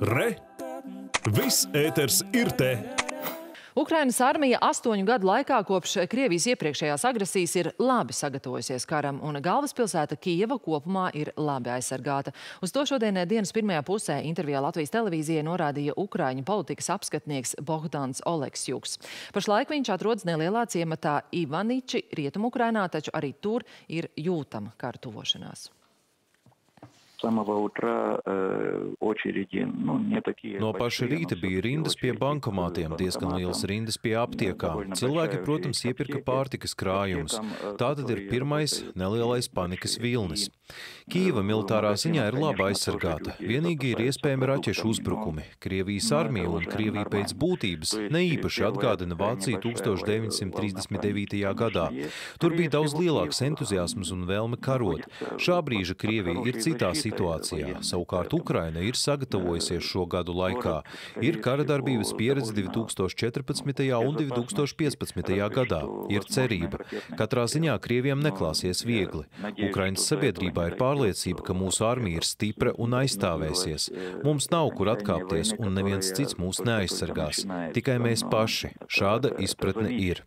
Re! Viss ēters ir te! Ukrainas armija astoņu gadu laikā kopš Krievijas iepriekšējās agresijas ir labi sagatavojusies karam, un galvaspilsēta Kijeva kopumā ir labi aizsargāta. Uz to šodien dienas pirmajā pusē intervijā Latvijas televīzijai norādīja Ukraiņu politikas apskatnieks Bohdāns Oleksjuks. Pašlaik viņš atrodas nelielā ciematā Ivaniči, Rietumu-Ukrainā, taču arī tur ir jūtama kara tuvošanās самого утра э, очереди, nu, не такие. No paša rīta bija rindas pie bankomātiem, diezgan lielas rindas pie aptiekām. Cilvēki, protams, iepirka pārtikas krājumus. Tātad ir pirmais nelielais panikas vilnis. Kīva militārā ziņā ir labi aizsargāta. Vienīgi ir iespējami raķešu uzbrukumi. Krievijas armija un Krievija pēc būtības neīpaši atgādina Vāciju 1939. gadā. Tur bija daudz lielāks entuziasms un vēlme karot. Šā brīža Krievija ir citā situācijā situācijā. Savukārt Ukraina ir sagatavojusies šo gadu laikā. Ir kara darbības pieredze 2014. un 2015. gadā. Ir cerība. Katrā ziņā Krieviem neklāsies viegli. Ukrainas sabiedrībā ir pārliecība, ka mūsu armija ir stipra un aizstāvēsies. Mums nav kur atkāpties un neviens cits mūs neaizsargās. Tikai mēs paši. Šāda izpratne ir.